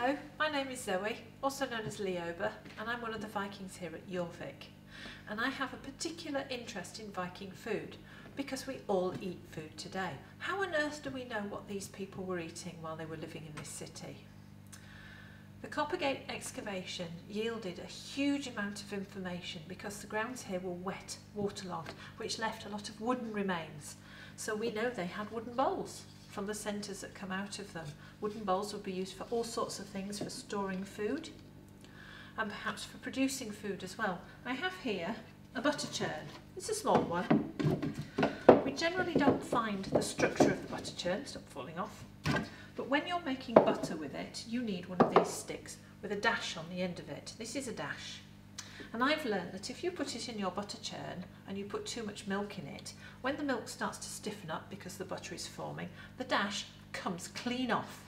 Hello, my name is Zoe, also known as Leoba, and I'm one of the Vikings here at Jorvik. And I have a particular interest in Viking food because we all eat food today. How on earth do we know what these people were eating while they were living in this city? The Coppergate excavation yielded a huge amount of information because the grounds here were wet, waterlogged, which left a lot of wooden remains. So we know they had wooden bowls from the centres that come out of them. Wooden bowls would be used for all sorts of things, for storing food and perhaps for producing food as well. I have here a butter churn. It's a small one. We generally don't find the structure of the butter churn, stop falling off, but when you're making butter with it, you need one of these sticks with a dash on the end of it. This is a dash. And I've learned that if you put it in your butter churn and you put too much milk in it, when the milk starts to stiffen up because the butter is forming, the dash comes clean off.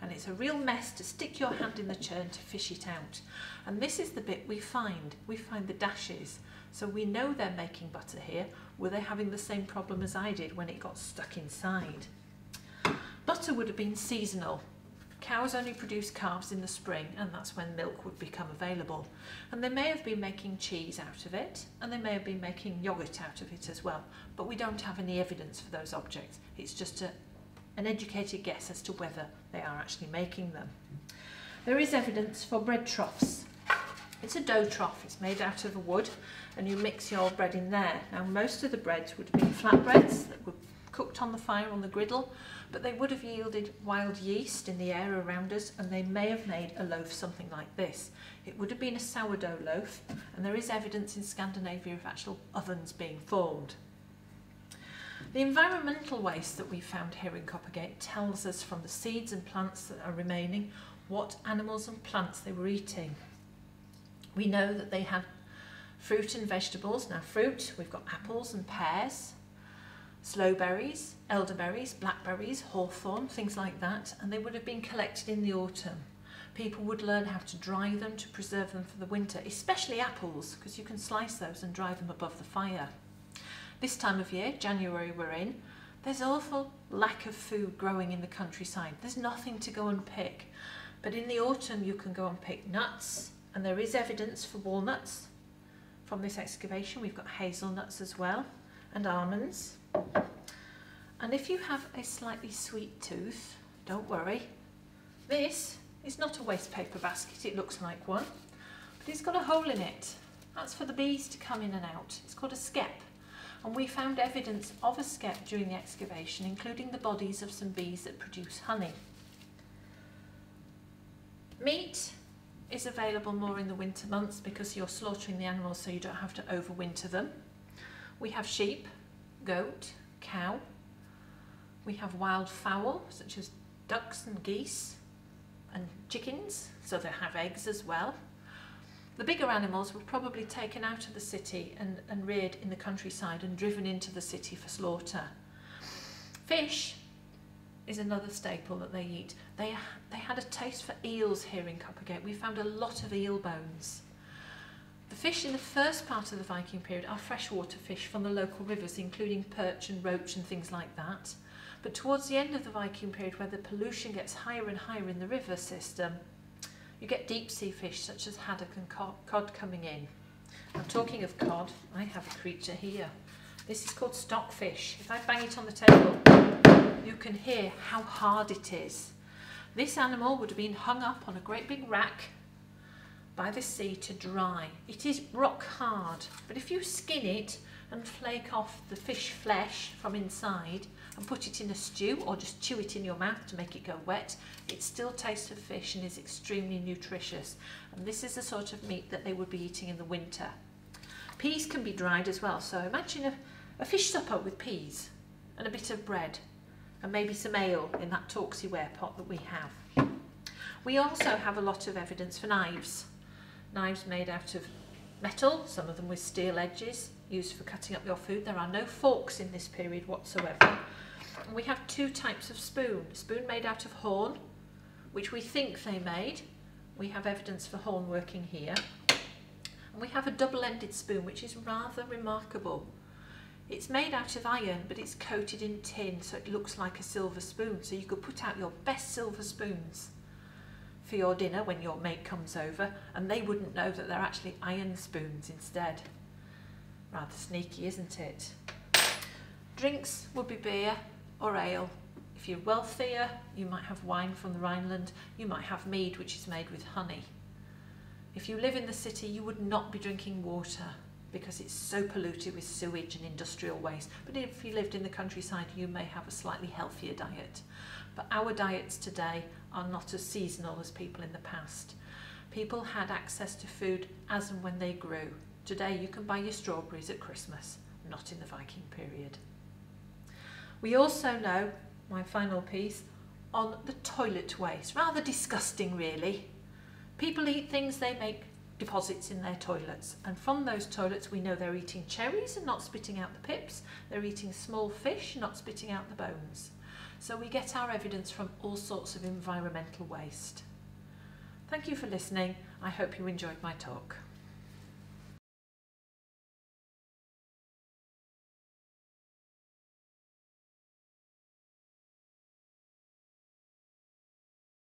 And it's a real mess to stick your hand in the churn to fish it out. And this is the bit we find. We find the dashes. So we know they're making butter here. Were they having the same problem as I did when it got stuck inside? Butter would have been seasonal Cows only produce calves in the spring and that's when milk would become available. And they may have been making cheese out of it and they may have been making yoghurt out of it as well. But we don't have any evidence for those objects. It's just a, an educated guess as to whether they are actually making them. There is evidence for bread troughs. It's a dough trough, it's made out of a wood and you mix your bread in there. Now most of the breads would been flatbreads that were cooked on the fire on the griddle, but they would have yielded wild yeast in the air around us and they may have made a loaf something like this. It would have been a sourdough loaf and there is evidence in Scandinavia of actual ovens being formed. The environmental waste that we found here in Coppergate tells us from the seeds and plants that are remaining what animals and plants they were eating. We know that they had fruit and vegetables. Now fruit, we've got apples and pears, sloeberries, elderberries, blackberries, hawthorn, things like that, and they would have been collected in the autumn. People would learn how to dry them to preserve them for the winter, especially apples, because you can slice those and dry them above the fire. This time of year, January we're in, there's awful lack of food growing in the countryside. There's nothing to go and pick. But in the autumn you can go and pick nuts, and there is evidence for walnuts from this excavation. We've got hazelnuts as well, and almonds. And if you have a slightly sweet tooth, don't worry. This is not a waste paper basket, it looks like one, but it's got a hole in it. That's for the bees to come in and out. It's called a skep. And we found evidence of a skep during the excavation, including the bodies of some bees that produce honey. Meat is available more in the winter months because you're slaughtering the animals so you don't have to overwinter them. We have sheep, goat, cow. We have wild fowl, such as ducks and geese and chickens, so they have eggs as well. The bigger animals were probably taken out of the city and, and reared in the countryside and driven into the city for slaughter. Fish is another staple that they eat. They, they had a taste for eels here in Coppergate. We found a lot of eel bones. The fish in the first part of the Viking period are freshwater fish from the local rivers, including perch and roach and things like that. But towards the end of the Viking period, where the pollution gets higher and higher in the river system, you get deep sea fish such as haddock and cod coming in. I'm talking of cod, I have a creature here. This is called stockfish. If I bang it on the table, you can hear how hard it is. This animal would have been hung up on a great big rack by the sea to dry. It is rock hard, but if you skin it and flake off the fish flesh from inside and put it in a stew or just chew it in your mouth to make it go wet, it still tastes of fish and is extremely nutritious. And this is the sort of meat that they would be eating in the winter. Peas can be dried as well, so imagine a, a fish supper with peas and a bit of bread and maybe some ale in that Torksey ware pot that we have. We also have a lot of evidence for knives knives made out of metal, some of them with steel edges, used for cutting up your food. There are no forks in this period whatsoever. And we have two types of spoon. A spoon made out of horn, which we think they made. We have evidence for horn working here. And we have a double-ended spoon, which is rather remarkable. It's made out of iron, but it's coated in tin, so it looks like a silver spoon. So you could put out your best silver spoons for your dinner when your mate comes over and they wouldn't know that they're actually iron spoons instead. Rather sneaky, isn't it? Drinks would be beer or ale. If you're wealthier, you might have wine from the Rhineland. You might have mead, which is made with honey. If you live in the city, you would not be drinking water because it's so polluted with sewage and industrial waste. But if you lived in the countryside, you may have a slightly healthier diet. But our diets today are not as seasonal as people in the past. People had access to food as and when they grew. Today you can buy your strawberries at Christmas, not in the Viking period. We also know, my final piece, on the toilet waste. Rather disgusting really. People eat things they make deposits in their toilets and from those toilets we know they're eating cherries and not spitting out the pips, they're eating small fish, not spitting out the bones. So we get our evidence from all sorts of environmental waste. Thank you for listening. I hope you enjoyed my talk.